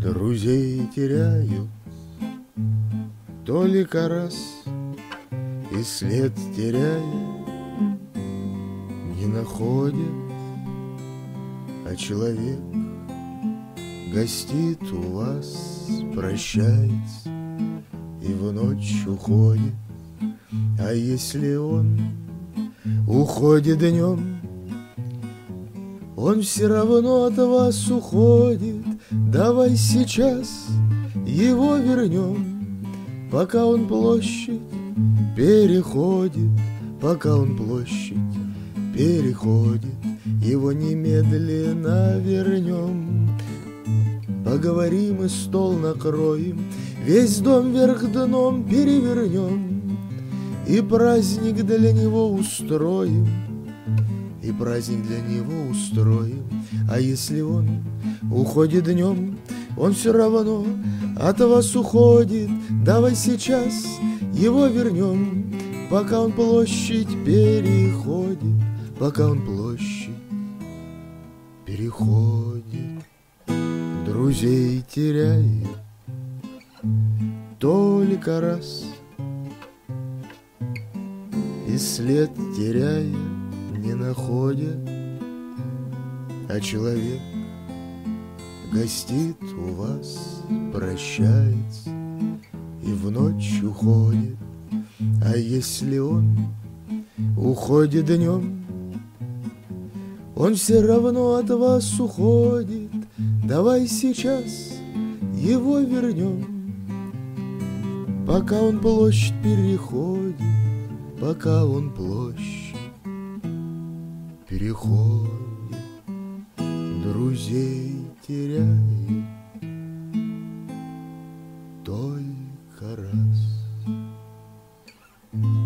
Друзей теряют только раз И след теряя не находят А человек гостит у вас, прощается И в ночь уходит А если он уходит днем Он все равно от вас уходит. Давай сейчас его вернем Пока он площадь переходит Пока он площадь переходит Его немедленно вернем. Поговорим и стол накроем Весь дом вверх дном перевернем И праздник для него устроим И праздник для него устроим. А если он уходит днем Он все равно от вас уходит. Давай сейчас его вернем Пока он площадь переходит Пока он площадь переходит. Друзей теряет Только раз И след теряя не находит А человек гостит у вас, прощается И в ночь уходит А если он уходит днем он все равно от вас уходит, Давай сейчас его вернем. Пока он площадь переходит, пока он площадь переходе друзей теряет только раз. thank you